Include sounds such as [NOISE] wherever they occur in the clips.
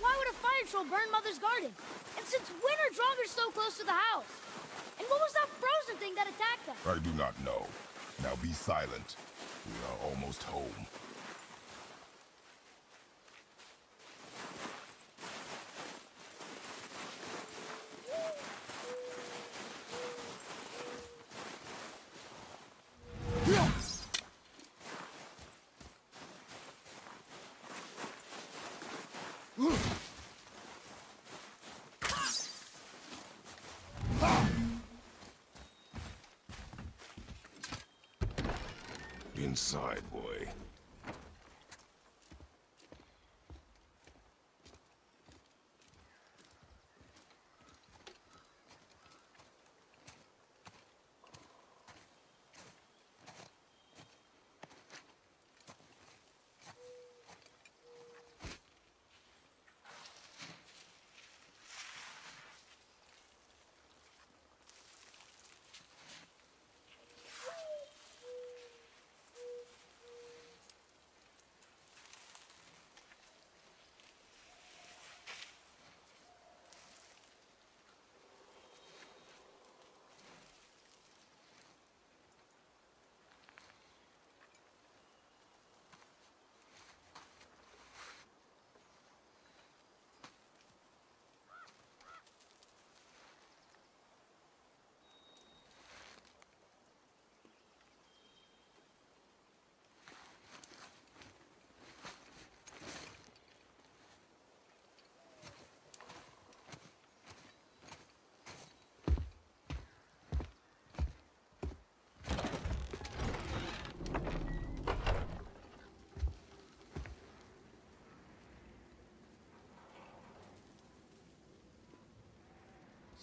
why would a fire troll burn Mother's garden? And since when are Draugr so close to the house? And what was that frozen thing that attacked us? I do not know. Now be silent. We are almost home. Inside, boy.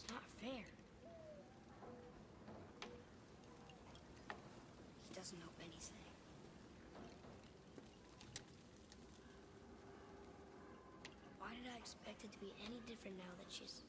It's not fair. He doesn't know anything. Why did I expect it to be any different now that she's...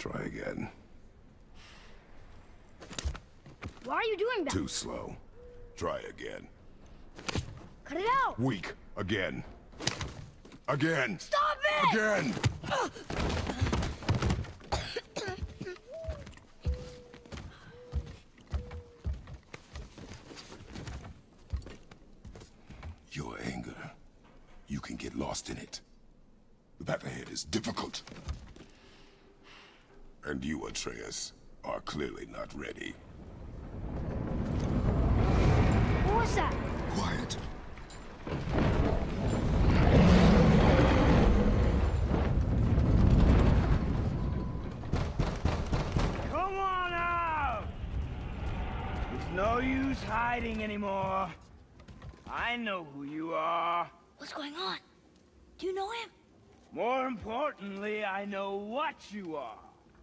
Try again. Why are you doing that? Too slow. Try again. Cut it out! Weak. Again. Again. Stop it! Again! [COUGHS] Your anger. You can get lost in it. The path ahead is difficult. And you, Atreus, are clearly not ready. What was that? Quiet. Come on out! There's no use hiding anymore. I know who you are. What's going on? Do you know him? More importantly, I know what you are.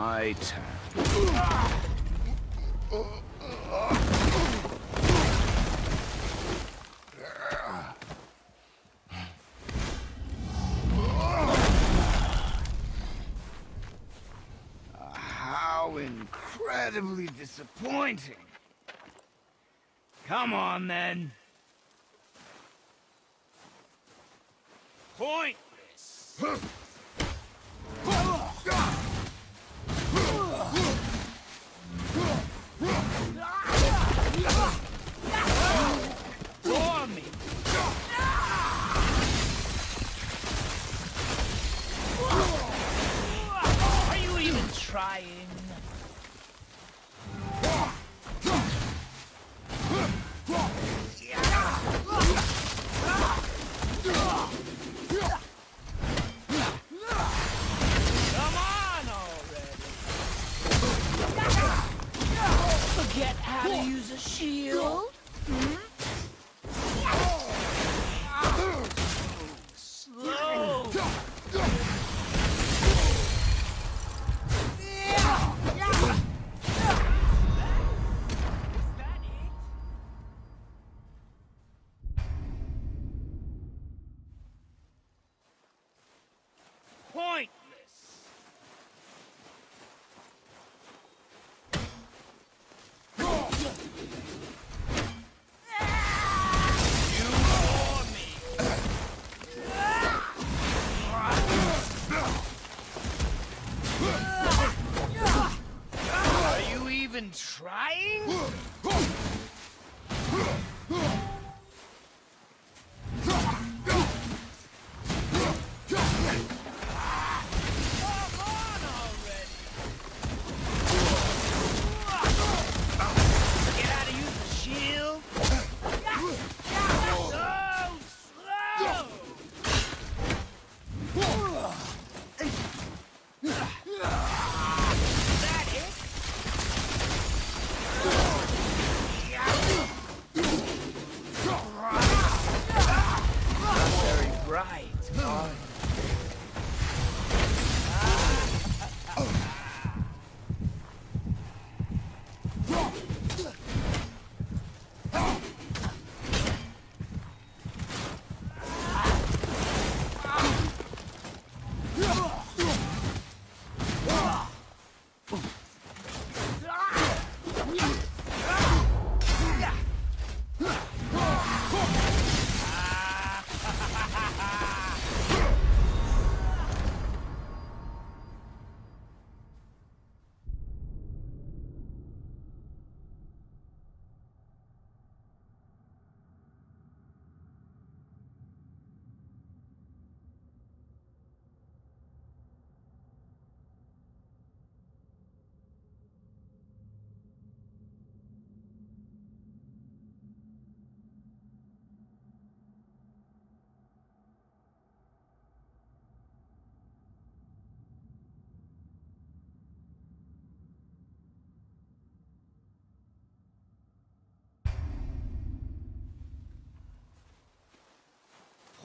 My turn. How incredibly disappointing. Come on, then. Pointless.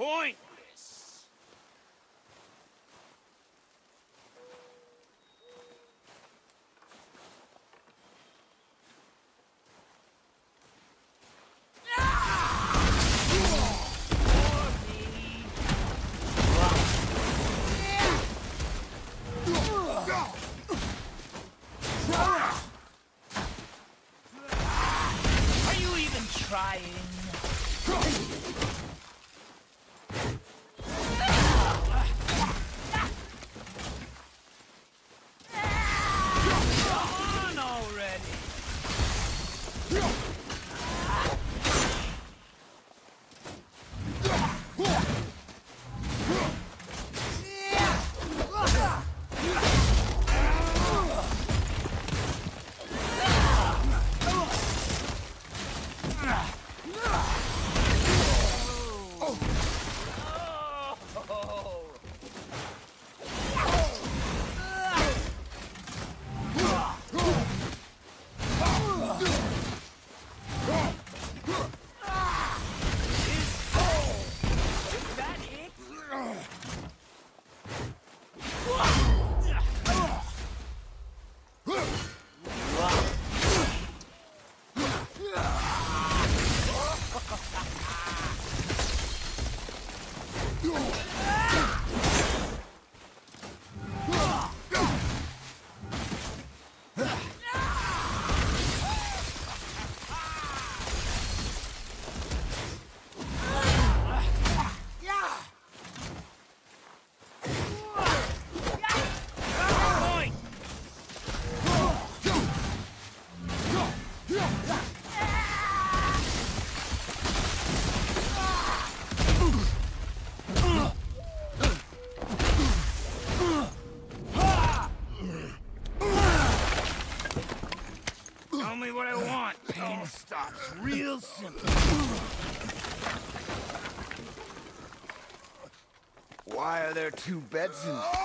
Pointless. Is Real simple. Why are there two beds in oh,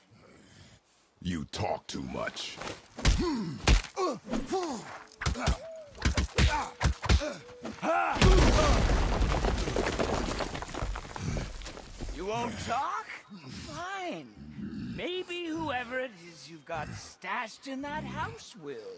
Talk too much. You won't talk? Fine. Maybe whoever it is you've got stashed in that house will.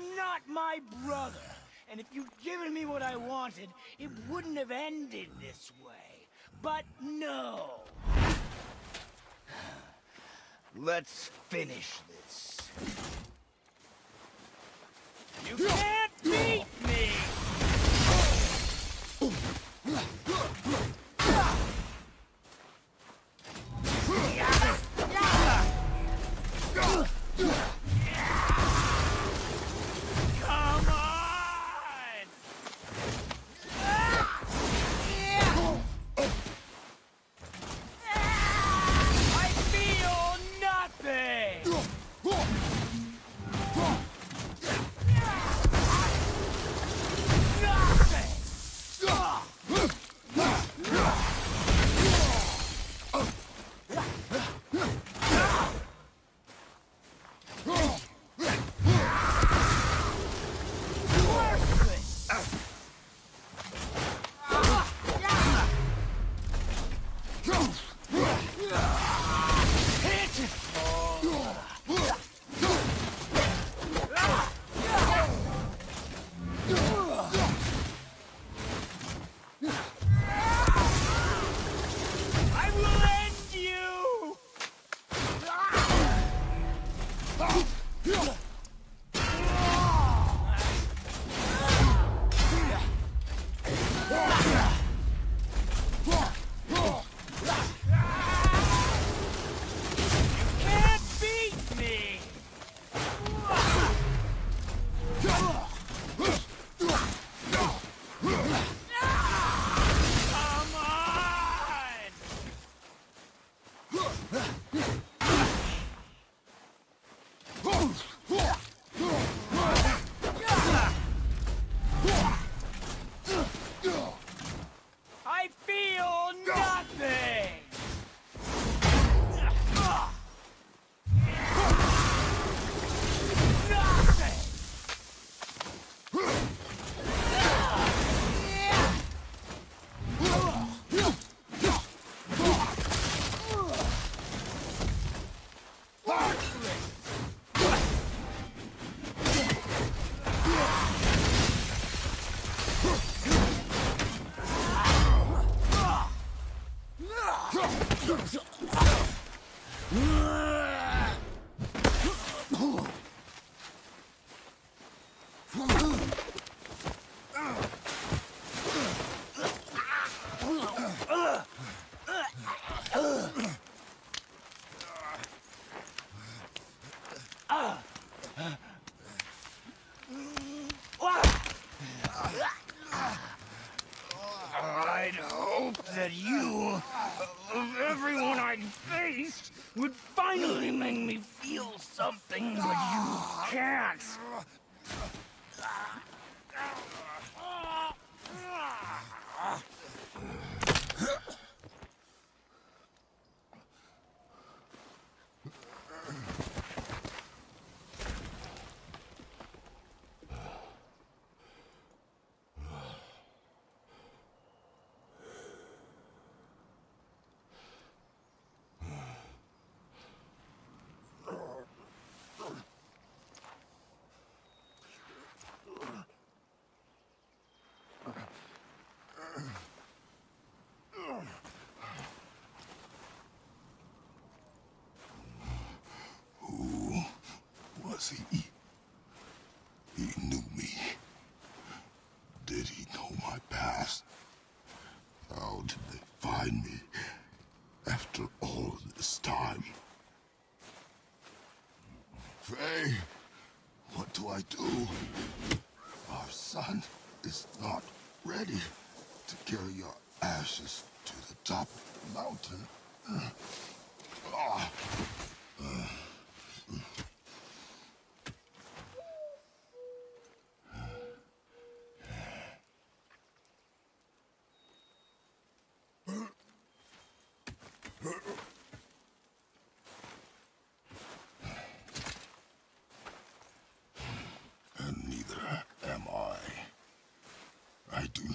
my brother. And if you'd given me what I wanted, it wouldn't have ended this way. But no. Let's finish this. You can't beat I'd would finally make me feel something, but you can't. Was he? He knew me. Did he know my past?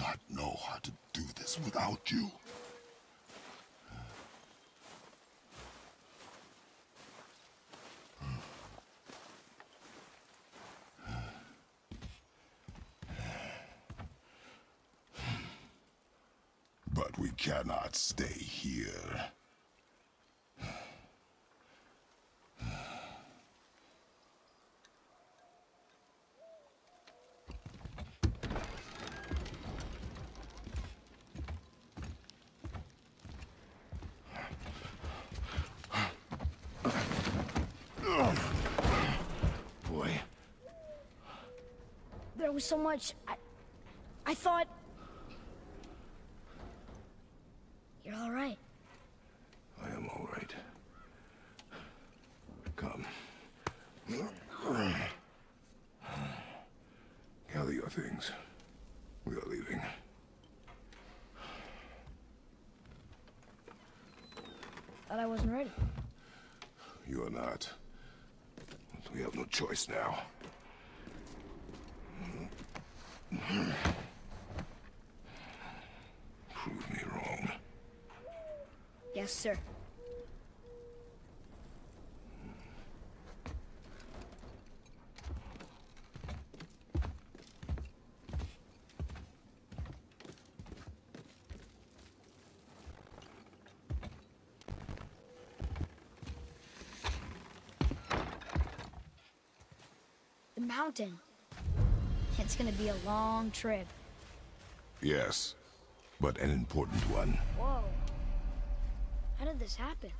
not know how to do this without you. But we cannot stay here. So much. I, I thought. You're all right. I am all right. Come. Gather your things. We are leaving. Thought I wasn't ready. You are not. We have no choice now. Prove me wrong. Yes, sir. The mountain. It's gonna be a long trip. Yes, but an important one. Whoa. How did this happen?